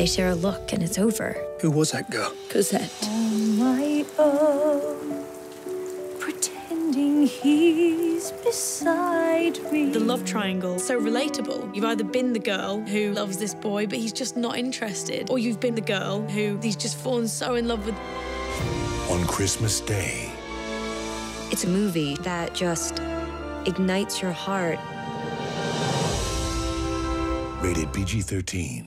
They share a look and it's over. Who was that girl? Cosette. On my own, pretending he's beside me. The love triangle, so relatable. You've either been the girl who loves this boy, but he's just not interested, or you've been the girl who he's just fallen so in love with. On Christmas Day, It's a movie that just ignites your heart. rated PG 13.